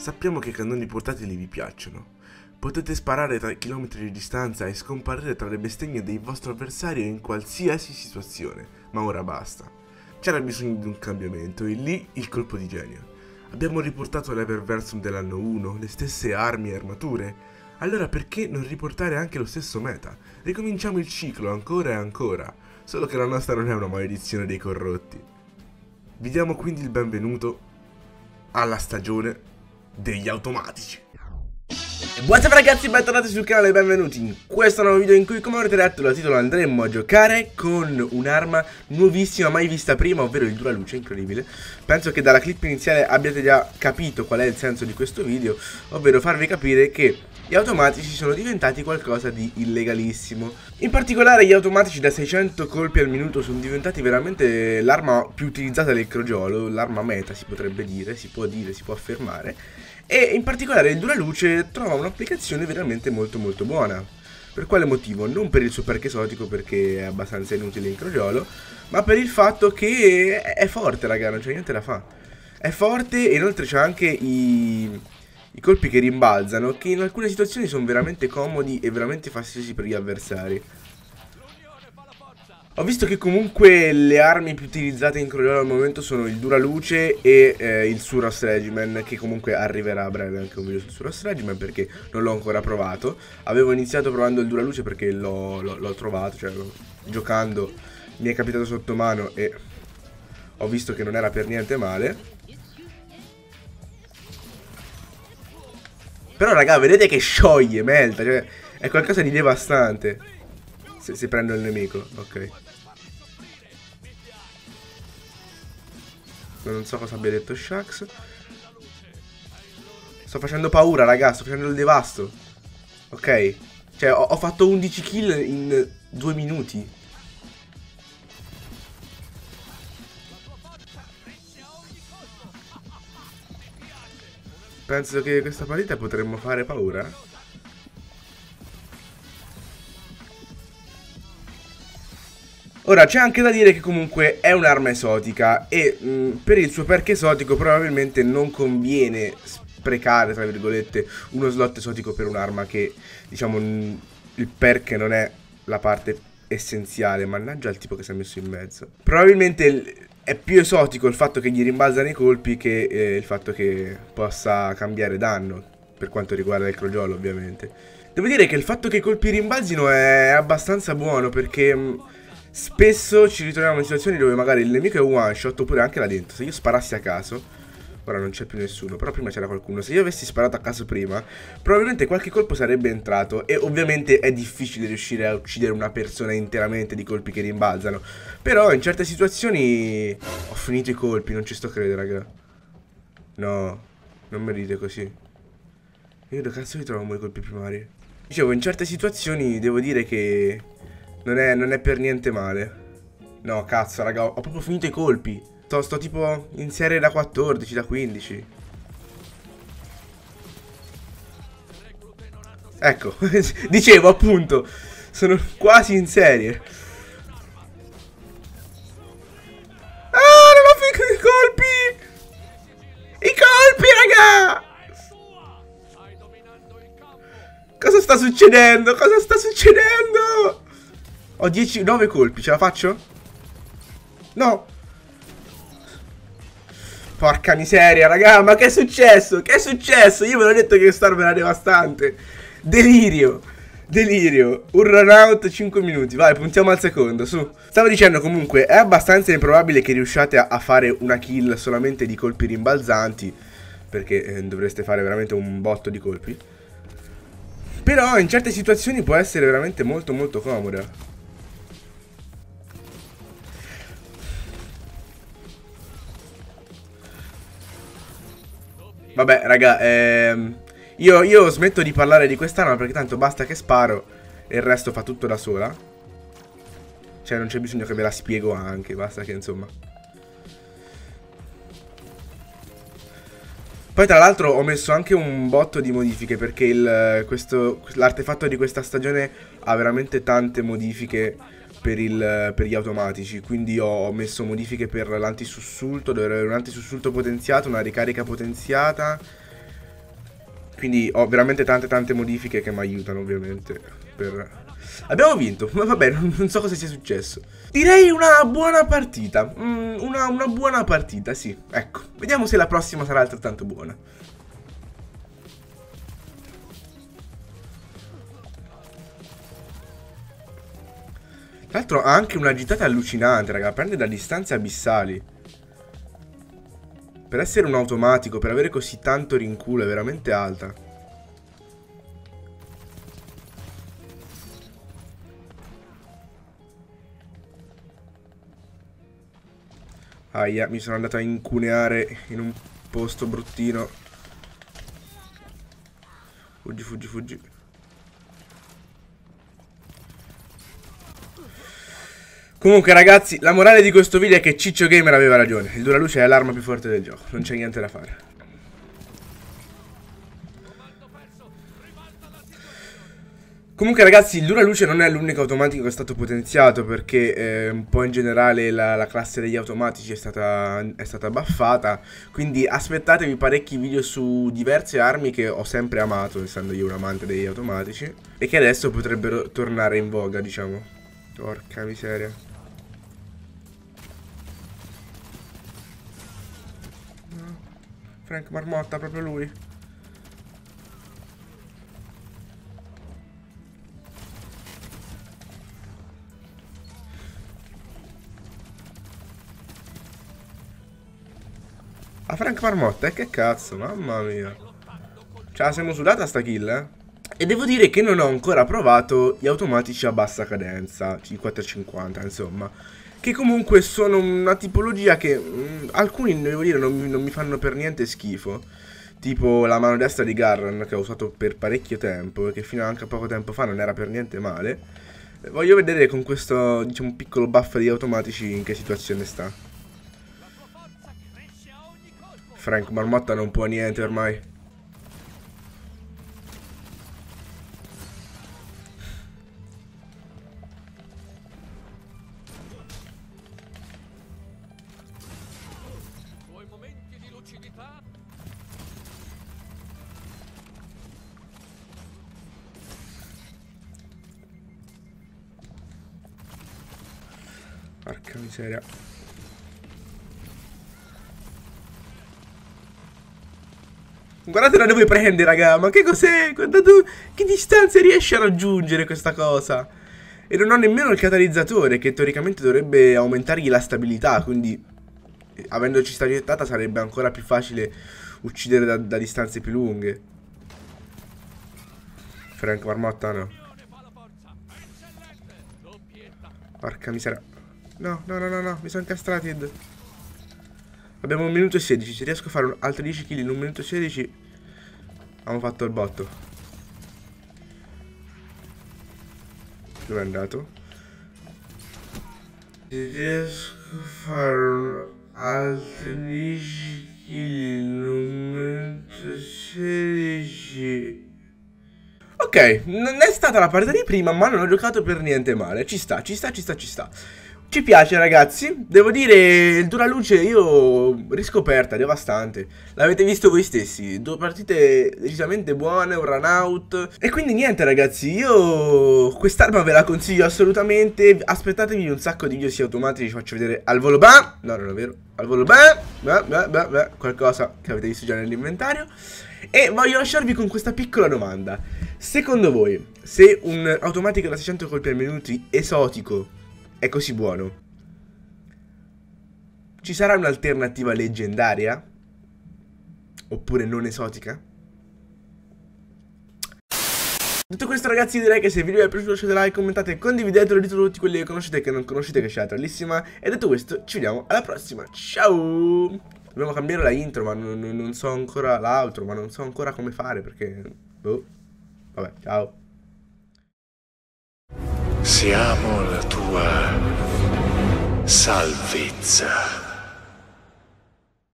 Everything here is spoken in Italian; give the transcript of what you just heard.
Sappiamo che i cannoni portatili vi piacciono. Potete sparare tra chilometri di distanza e scomparire tra le bestemmie dei vostri avversari in qualsiasi situazione, ma ora basta. C'era bisogno di un cambiamento e lì il colpo di genio. Abbiamo riportato l'Everversum dell'anno 1, le stesse armi e armature. Allora perché non riportare anche lo stesso meta? Ricominciamo il ciclo ancora e ancora, solo che la nostra non è una maledizione dei corrotti. Vi diamo quindi il benvenuto alla stagione degli automatici. Up ragazzi, bentornati sul canale e benvenuti in questo nuovo video in cui come avrete letto dal titolo andremo a giocare con un'arma nuovissima mai vista prima, ovvero il Duraluce, incredibile. Penso che dalla clip iniziale abbiate già capito qual è il senso di questo video, ovvero farvi capire che gli automatici sono diventati qualcosa di illegalissimo. In particolare gli automatici da 600 colpi al minuto sono diventati veramente l'arma più utilizzata del crogiolo, l'arma meta si potrebbe dire, si può dire, si può affermare e in particolare il Duraluce trova un'applicazione veramente molto molto buona. Per quale motivo? Non per il suo perk esotico perché è abbastanza inutile in crogiolo, ma per il fatto che è forte raga, non c'è niente da fare. È forte e inoltre c'ha anche i, i colpi che rimbalzano che in alcune situazioni sono veramente comodi e veramente fastidiosi per gli avversari. Ho visto che comunque le armi più utilizzate in Crollo al momento sono il Duraluce e eh, il Suros Regimen Che comunque arriverà a breve anche un video sul Suros Regimen perché non l'ho ancora provato. Avevo iniziato provando il Duraluce perché l'ho trovato, cioè giocando mi è capitato sotto mano e ho visto che non era per niente male. Però raga vedete che scioglie, melta, cioè è qualcosa di devastante se, se prendo il nemico, ok. Non so cosa abbia detto Shax. Sto facendo paura, ragazzi. Sto facendo il devasto. Ok. Cioè, ho, ho fatto 11 kill in 2 minuti. Penso che questa partita potremmo fare paura. Ora, c'è anche da dire che comunque è un'arma esotica e mh, mm, per il suo perk esotico probabilmente non conviene sprecare, tra virgolette, uno slot esotico per un'arma che, diciamo, il perk non è la parte essenziale. Mannaggia il tipo che si è messo in mezzo. Probabilmente è più esotico il fatto che gli rimbalzano i colpi che eh, il fatto che possa cambiare danno, per quanto riguarda il crogiolo ovviamente. Devo dire che il fatto che i colpi rimbalzino è abbastanza buono perché... Mh, mm, Spesso ci ritroviamo in situazioni dove magari il nemico è one shot oppure anche là dentro. Se io sparassi a caso, ora non c'è più nessuno, però prima c'era qualcuno. Se io avessi sparato a caso prima, probabilmente qualche colpo sarebbe entrato. E ovviamente è difficile riuscire a uccidere una persona interamente di colpi che rimbalzano. Però in certe situazioni ho finito i colpi, non ci sto a credere, raga. No, non mi dite così. Io dove cazzo ritrovo i colpi primari? Dicevo, in certe situazioni devo dire che non è, non è per niente male. No, cazzo, raga, ho proprio finito i colpi. Sto, sto tipo in serie da 14, da 15. Ecco, dicevo appunto, sono quasi in serie. Ah, non ho finito i colpi! I colpi, raga! Cosa sta succedendo? Cosa sta succedendo? Ho 10, 9 colpi, ce la faccio? No. Porca miseria, raga, ma che è successo? Che è successo? Io ve l'ho detto che quest'arma era devastante Delirio. Delirio. Un run out 5 minuti. Vai puntiamo al secondo su. Stavo dicendo comunque È abbastanza improbabile che riusciate a, fare una kill Solamente di colpi rimbalzanti Perché eh, dovreste fare veramente un botto di colpi. Però in certe situazioni può essere veramente molto molto comoda Vabbè, raga, ehm, io, io smetto di parlare di quest'arma perché tanto basta che sparo e il resto fa tutto da sola. Cioè, non c'è bisogno che ve la spiego anche, basta che insomma... Poi tra l'altro ho messo anche un botto di modifiche perché l'artefatto di questa stagione ha veramente tante modifiche per, il, per, gli automatici quindi ho messo modifiche per l'antisussulto dove avere un antisussulto potenziato una ricarica potenziata Quindi ho veramente tante tante modifiche che mi aiutano ovviamente per... Abbiamo vinto, ma vabbè, non so cosa sia successo. Direi una buona partita, mm, una, una buona partita, sì, ecco. Vediamo se la prossima sarà altrettanto buona. Tra l'altro ha anche una gittata allucinante, raga. Prende da distanze abissali. Per essere un automatico, per avere così tanto rinculo, è veramente alta. Aia, mi sono andato a incuneare in un posto bruttino. Fuggi, fuggi, fuggi. Comunque ragazzi, la morale di questo video è che Ciccio Gamer aveva ragione. Il Duraluce è l'arma più forte del gioco, non c'è niente da fare. Comunque ragazzi, il Duraluce non è l'unico automatico che è stato potenziato perché eh, un po' in generale la, la classe degli automatici è stata, è stata, buffata. Quindi aspettatevi parecchi video su diverse armi che ho sempre amato, essendo io un amante degli automatici. E che adesso potrebbero tornare in voga, diciamo. Porca miseria. Frank Marmotta, proprio lui. A Frank Marmotta, e che cazzo, mamma mia. Ce la siamo sudata sta kill, eh? E devo dire che non ho ancora provato gli automatici a bassa cadenza, i 450, insomma che comunque sono una tipologia che mh, mm, alcuni, devo dire, non, non, mi fanno per niente schifo. Tipo la mano destra di Garran che ho usato per parecchio tempo e che fino a anche poco tempo fa non era per niente male. Voglio vedere con questo, diciamo, piccolo buff di automatici in che situazione sta. Frank Marmotta non può niente ormai. Porca miseria. Guardate da dove prende, raga. Ma che cos'è? Che distanze riesce a raggiungere questa cosa? E non ho nemmeno il catalizzatore, che teoricamente dovrebbe aumentargli la stabilità. Quindi, avendoci stabilizzata, sarebbe ancora più facile uccidere da, da distanze più lunghe. Frank Marmotta no. Porca miseria. No, no, no, no, no, mi sono incastrati. Abbiamo un minuto e 16. Se riesco a fare altri 10 kill in un minuto e 16, abbiamo fatto il botto. Dove è andato? Se riesco a fare altri 10 kill in un minuto e 16... Ok, non è stata la partita di prima, ma non ho giocato per niente male. Ci sta, ci sta, ci sta, ci sta. Ci piace ragazzi, devo dire il Duraluce io riscoperta, devastante L'avete visto voi stessi, due partite decisamente buone, un run out. E quindi niente ragazzi, io quest'arma ve la consiglio assolutamente. Aspettatevi un sacco di video automatici, vi faccio vedere al volo bam No non è vero, al volo bam, bam, bam, bam, bam Qualcosa che avete visto già nell'inventario. E voglio lasciarvi con questa piccola domanda. Secondo voi, se un automatico da 600 colpi al minuto esotico è così buono. Ci sarà un'alternativa leggendaria? Oppure non esotica? Detto questo ragazzi direi che se il video vi è piaciuto lasciate like, commentate, condividetelo, dite tutti quelli che conoscete e che non conoscete che c'è trallissima E detto questo ci vediamo alla prossima, ciao! Dobbiamo cambiare la intro ma non, non so ancora l'altro, ma non so ancora come fare perché... Boh, vabbè, ciao! Siamo la tua salvezza.